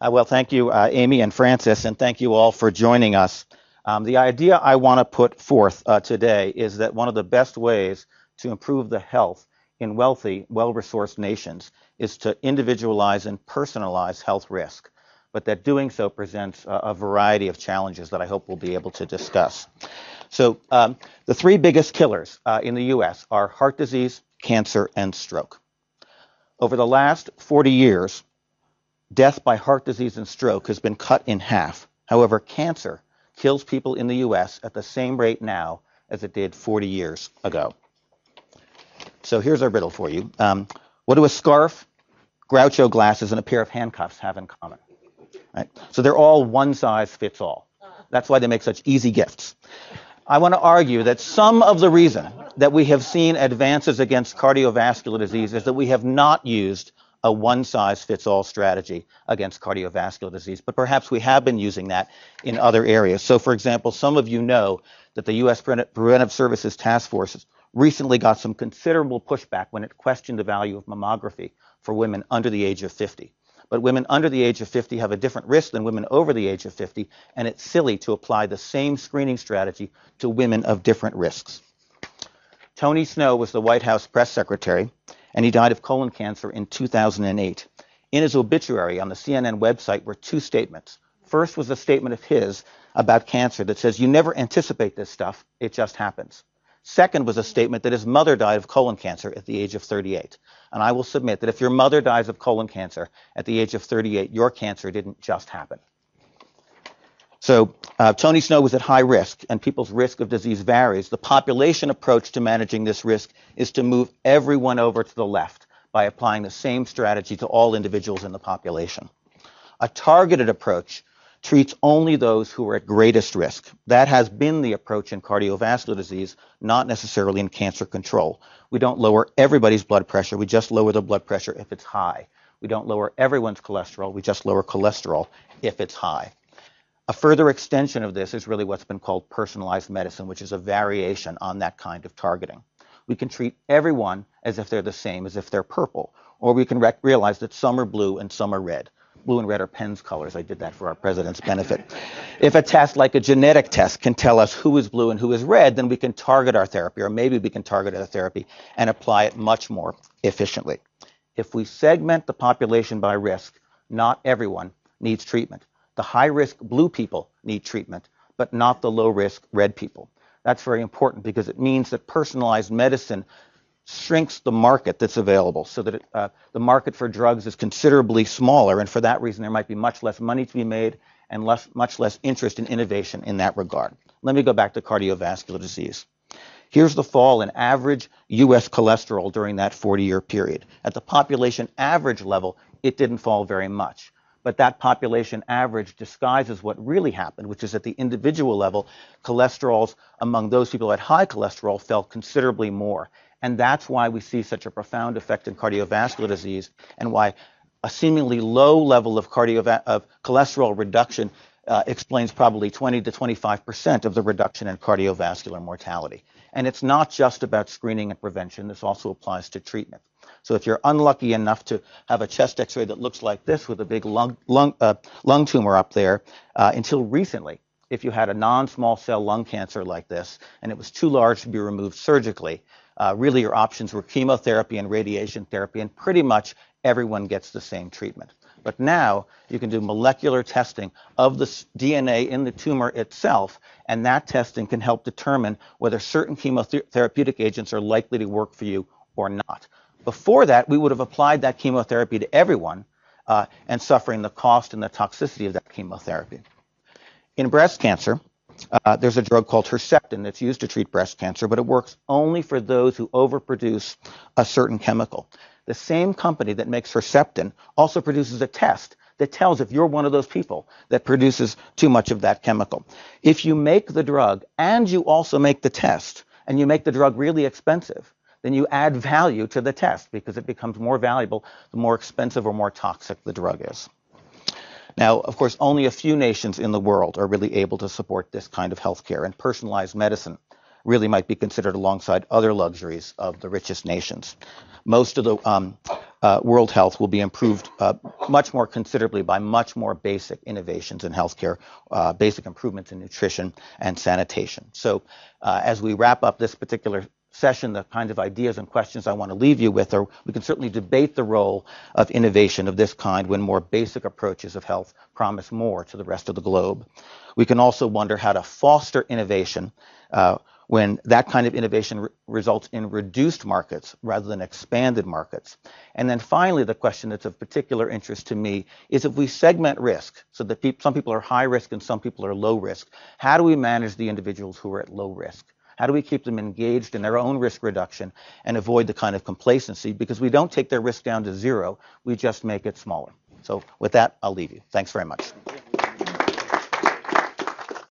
Uh, well, thank you, uh, Amy and Francis, and thank you all for joining us. Um, the idea I want to put forth uh, today is that one of the best ways to improve the health in wealthy, well resourced nations is to individualize and personalize health risk, but that doing so presents a, a variety of challenges that I hope we'll be able to discuss. So, um, the three biggest killers uh, in the US are heart disease, cancer, and stroke. Over the last 40 years, death by heart disease and stroke has been cut in half. However, cancer kills people in the US at the same rate now as it did 40 years ago. So here's our riddle for you. Um, what do a scarf, Groucho glasses, and a pair of handcuffs have in common? Right? So they're all one size fits all. That's why they make such easy gifts. I want to argue that some of the reason that we have seen advances against cardiovascular disease is that we have not used a one size fits all strategy against cardiovascular disease, but perhaps we have been using that in other areas. So, for example, some of you know that the U.S. Preventive Services Task Force recently got some considerable pushback when it questioned the value of mammography for women under the age of 50. But women under the age of 50 have a different risk than women over the age of 50, and it's silly to apply the same screening strategy to women of different risks. Tony Snow was the White House press secretary and he died of colon cancer in 2008. In his obituary on the CNN website were two statements. First was a statement of his about cancer that says, You never anticipate this stuff, it just happens. Second was a statement that his mother died of colon cancer at the age of 38. And I will submit that if your mother dies of colon cancer at the age of 38, your cancer didn't just happen. So uh, Tony Snow was at high risk, and people's risk of disease varies. The population approach to managing this risk is to move everyone over to the left by applying the same strategy to all individuals in the population. A targeted approach treats only those who are at greatest risk. That has been the approach in cardiovascular disease, not necessarily in cancer control. We don't lower everybody's blood pressure, we just lower the blood pressure if it's high. We don't lower everyone's cholesterol, we just lower cholesterol if it's high. A further extension of this is really what's been called personalized medicine, which is a variation on that kind of targeting. We can treat everyone as if they're the same, as if they're purple, or we can rec- realize that some are blue and some are red. Blue and red are Penn's colors. I did that for our president's benefit. If a test like a genetic test can tell us who is blue and who is red, then we can target our therapy, or maybe we can target our therapy and apply it much more efficiently. If we segment the population by risk, not everyone needs treatment. The high risk blue people need treatment, but not the low risk red people. That's very important because it means that personalized medicine shrinks the market that's available so that it, uh, the market for drugs is considerably smaller. And for that reason, there might be much less money to be made and less, much less interest in innovation in that regard. Let me go back to cardiovascular disease. Here's the fall in average US cholesterol during that 40 year period. At the population average level, it didn't fall very much but that population average disguises what really happened, which is at the individual level, cholesterols among those people had high cholesterol fell considerably more. And that's why we see such a profound effect in cardiovascular disease and why a seemingly low level of, of cholesterol reduction explains probably 20 to 25 percent of the reduction in cardiovascular mortality. And it's not just about screening and prevention, this also applies to treatment. So if you're unlucky enough to have a chest x-ray that looks like this with a big lung, lung, uh, lung tumor up there, uh, until recently, if you had a non-small cell lung cancer like this and it was too large to be removed surgically, uh, really your options were chemotherapy and radiation therapy, and pretty much everyone gets the same treatment. But now you can do molecular testing of the DNA in the tumor itself, and that testing can help determine whether certain chemotherapeutic agents are likely to work for you or not. Before that, we would have applied that chemotherapy to everyone uh, and suffering the cost and the toxicity of that chemotherapy. In breast cancer, uh, there's a drug called Herceptin that's used to treat breast cancer, but it works only for those who overproduce a certain chemical. The same company that makes Herceptin also produces a test that tells if you're one of those people that produces too much of that chemical. If you make the drug and you also make the test, and you make the drug really expensive, then you add value to the test because it becomes more valuable the more expensive or more toxic the drug is. Now, of course, only a few nations in the world are really able to support this kind of healthcare, and personalized medicine really might be considered alongside other luxuries of the richest nations. Most of the um, uh, world health will be improved uh, much more considerably by much more basic innovations in healthcare, uh, basic improvements in nutrition and sanitation. So, uh, as we wrap up this particular session, the kinds of ideas and questions I want to leave you with are we can certainly debate the role of innovation of this kind when more basic approaches of health promise more to the rest of the globe. We can also wonder how to foster innovation uh, when that kind of innovation re- results in reduced markets rather than expanded markets. And then finally, the question that's of particular interest to me is if we segment risk so that pe- some people are high risk and some people are low risk, how do we manage the individuals who are at low risk? How do we keep them engaged in their own risk reduction and avoid the kind of complacency? Because we don't take their risk down to zero, we just make it smaller. So with that, I'll leave you. Thanks very much.